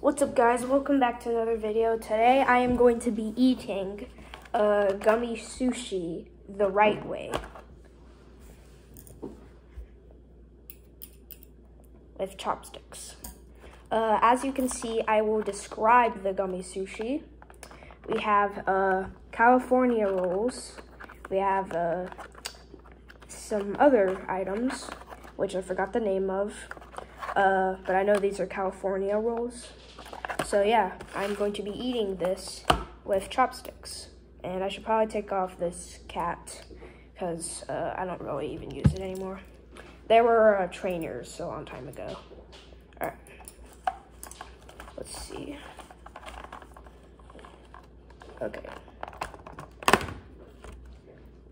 What's up guys, welcome back to another video. Today I am going to be eating uh, gummy sushi the right way. With chopsticks. Uh, as you can see, I will describe the gummy sushi. We have uh, California rolls. We have uh, some other items, which I forgot the name of. Uh, but I know these are California rolls. So yeah, I'm going to be eating this with chopsticks. And I should probably take off this cat because uh, I don't really even use it anymore. There were uh, trainers a long time ago. All right, let's see. Okay.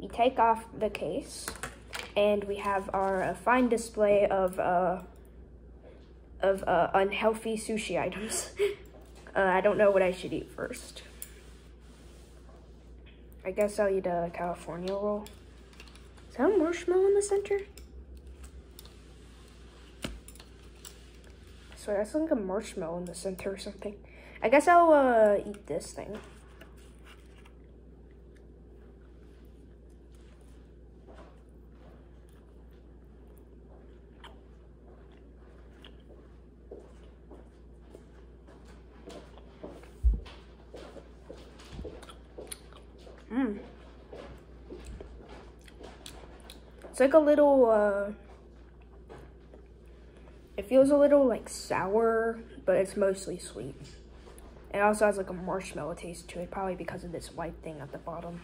We take off the case and we have our uh, fine display of uh, of uh, unhealthy sushi items. uh, I don't know what I should eat first. I guess I'll eat a California roll. Is that a marshmallow in the center? So that's like a marshmallow in the center or something. I guess I'll uh, eat this thing. It's like a little, uh, it feels a little like sour, but it's mostly sweet. It also has like a marshmallow taste to it, probably because of this white thing at the bottom.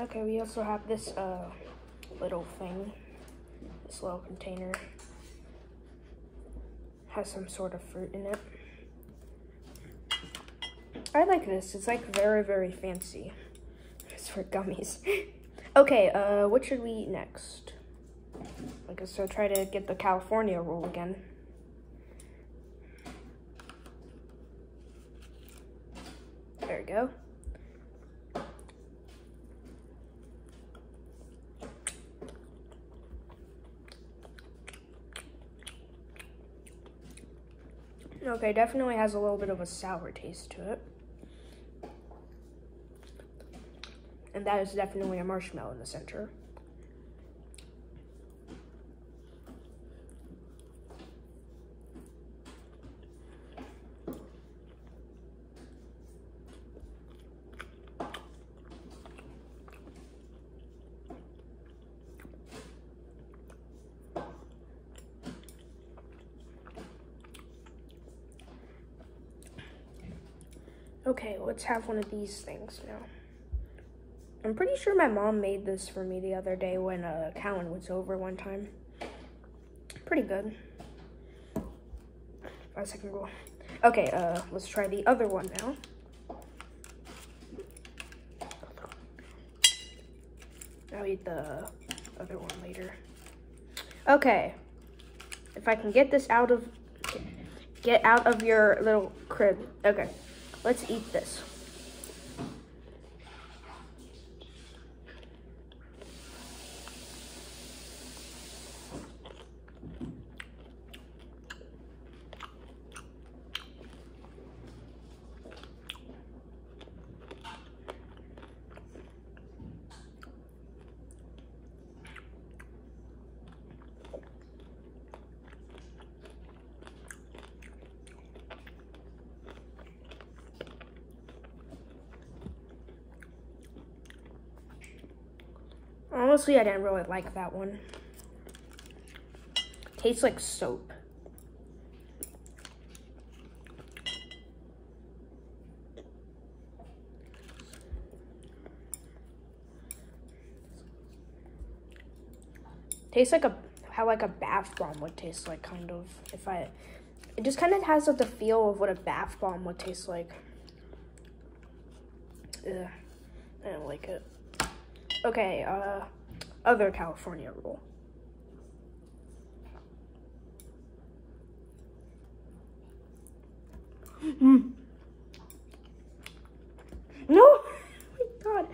Okay, we also have this uh, little thing, this little container. Has some sort of fruit in it. I like this. It's like very, very fancy. It's for gummies. okay, uh, what should we eat next? I guess I'll try to get the California roll again. There we go. Okay, definitely has a little bit of a sour taste to it. And that is definitely a marshmallow in the center. Okay, let's have one of these things now. I'm pretty sure my mom made this for me the other day when uh, Callan was over one time. Pretty good. Five second rule. Okay, uh, let's try the other one now. I'll eat the other one later. Okay, if I can get this out of, get out of your little crib. Okay. Let's eat this. Honestly, I didn't really like that one. Tastes like soap. Tastes like a how like a bath bomb would taste like, kind of. If I, it just kind of has like the feel of what a bath bomb would taste like. Yeah, I don't like it. Okay, uh, other California roll. Mm. No! Oh my god.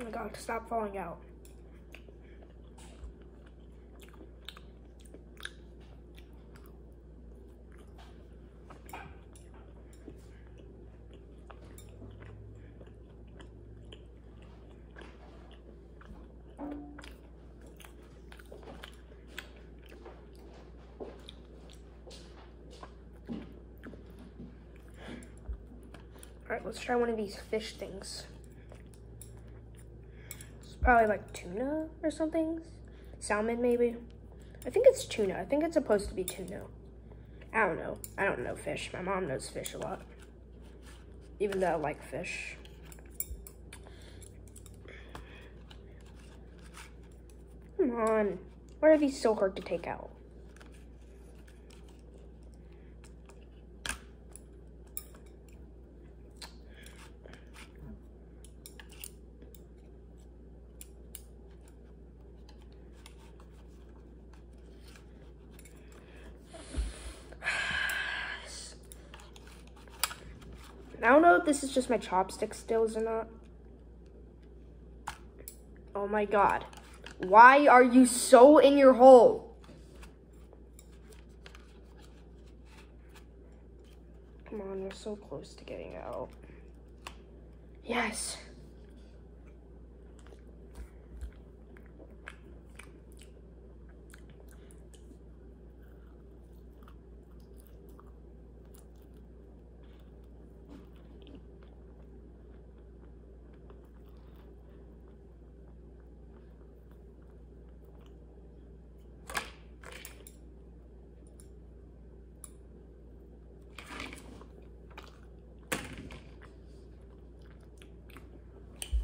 Oh my god, stop falling out. Let's try one of these fish things. It's probably like tuna or something. Salmon, maybe. I think it's tuna. I think it's supposed to be tuna. I don't know. I don't know fish. My mom knows fish a lot. Even though I like fish. Come on. Why are these so hard to take out? I don't know if this is just my chopstick stills or not. Oh my god. Why are you so in your hole? Come on, we're so close to getting out. Yes.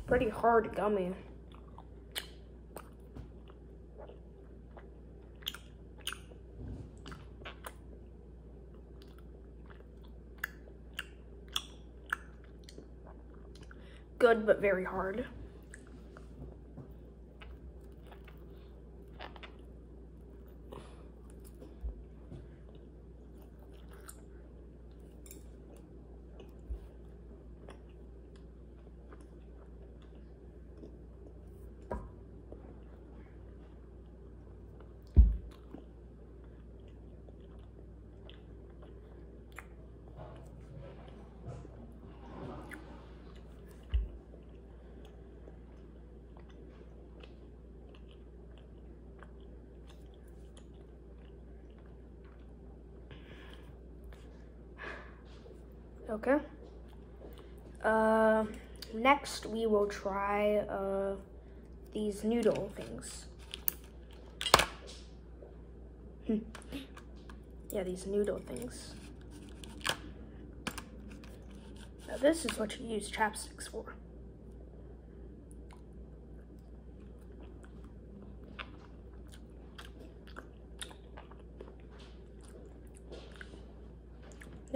Pretty hard gummy. Good, but very hard. Okay. Uh, next we will try uh, these noodle things. Yeah, these noodle things. Now this is what you use chapsticks for.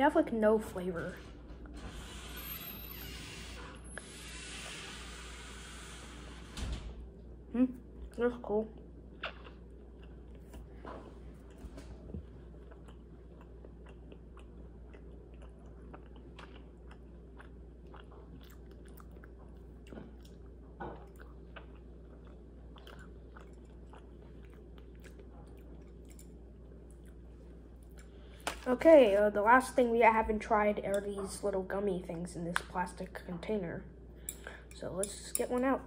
They have like no flavor. Hmm, that's cool. Okay, uh, the last thing we haven't tried are these little gummy things in this plastic container. So let's just get one out.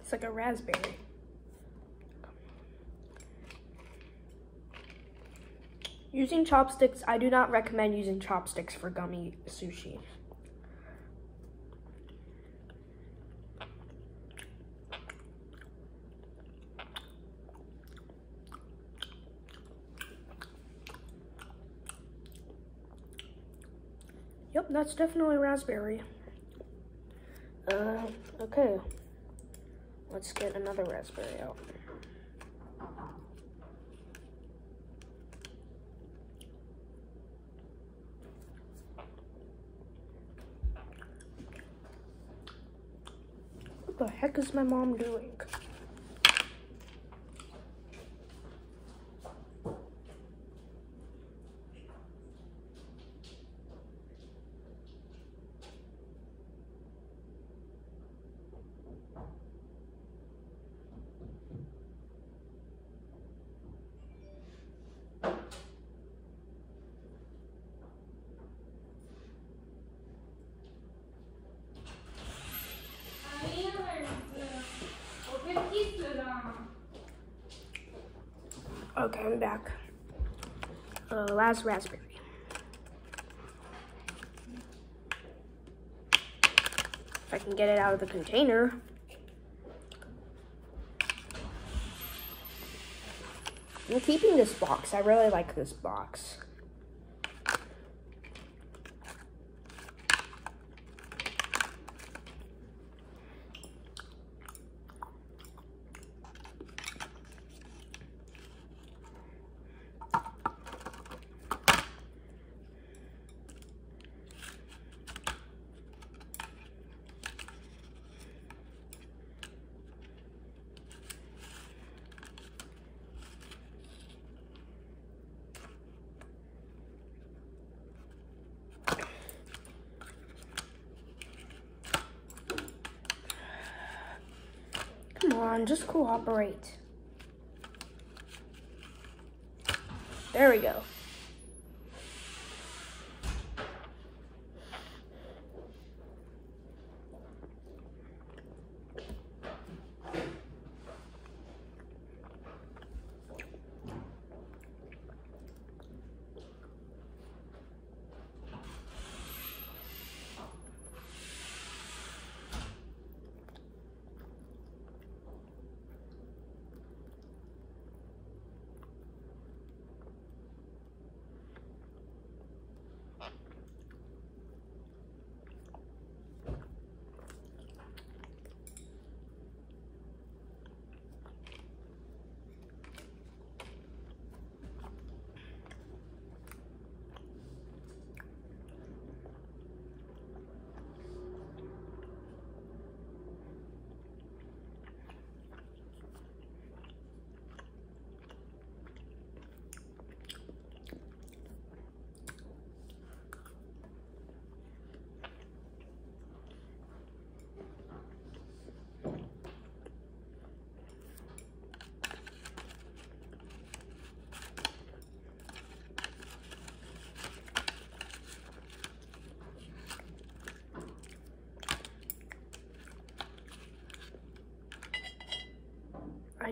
It's like a raspberry. Using chopsticks, I do not recommend using chopsticks for gummy sushi. Yep, that's definitely raspberry. Uh, Okay, let's get another raspberry out. What the heck is my mom doing? Okay, I'm back. Uh, last raspberry. If I can get it out of the container. I'm keeping this box. I really like this box. Come on, just cooperate. There we go.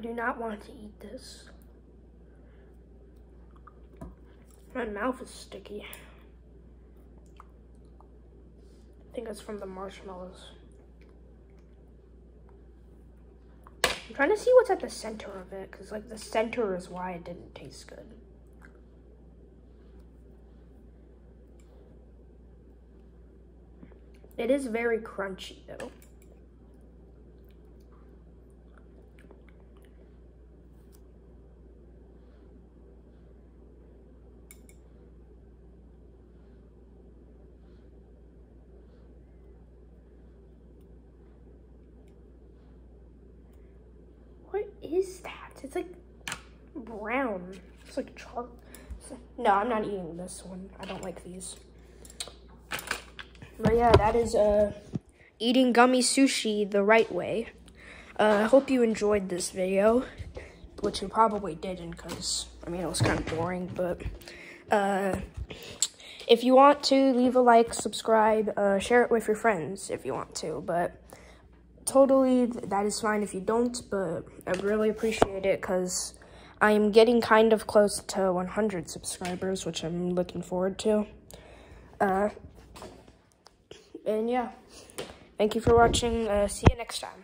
Do not want to eat this. My mouth is sticky. I think it's from the marshmallows. I'm trying to see what's at the center of it, because like the center is why it didn't taste good. It is very crunchy though. What is that? It's like brown. It's like char. No, I'm not eating this one. I don't like these. But yeah, that is uh, eating gummy sushi the right way. Uh, I hope you enjoyed this video, which you probably didn't because, I mean, it was kind of boring. But uh, if you want to, leave a like, subscribe, uh, share it with your friends if you want to. But totally that is fine if you don't but i really appreciate it because i am getting kind of close to 100 subscribers which i'm looking forward to. Uh and yeah thank you for watching uh see you next time